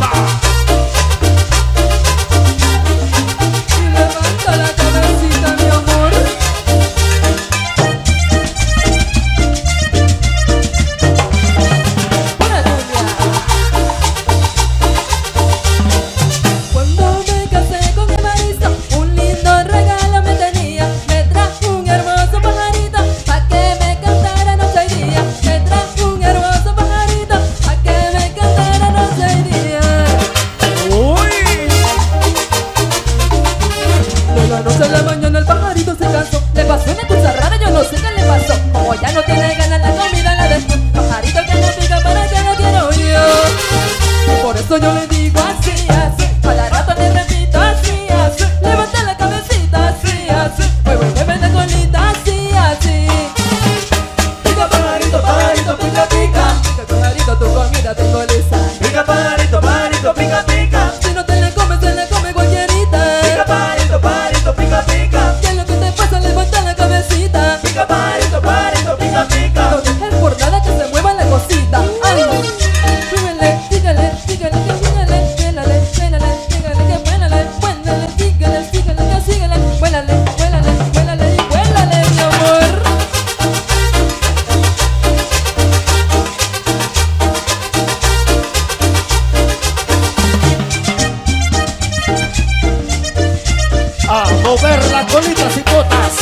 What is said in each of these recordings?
Bye. Suena tu mover las colitas y botas.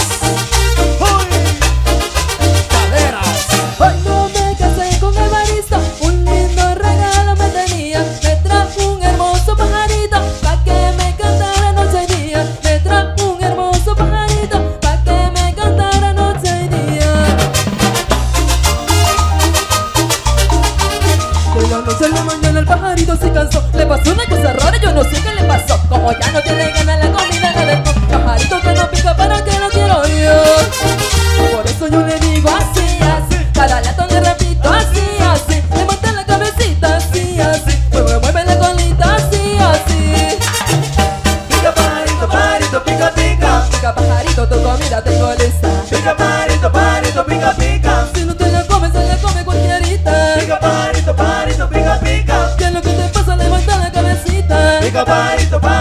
Caderas. Cuando me casé con Evaristo, un lindo regalo me tenía. Me trajo un hermoso pajarito, pa' que me cantara noche y día. Me trajo un hermoso pajarito, pa' que me cantara noche y día. De la noche a la mañana el pajarito se cansó, le pasó comida tengo lista. Pica parito, parito, pica, pica. Si no te la comes, se la come cualquierita. Pica parito, parito, pica, pica. ¿Qué es lo que te pasa? Levanta la cabecita. Pica parito, parito.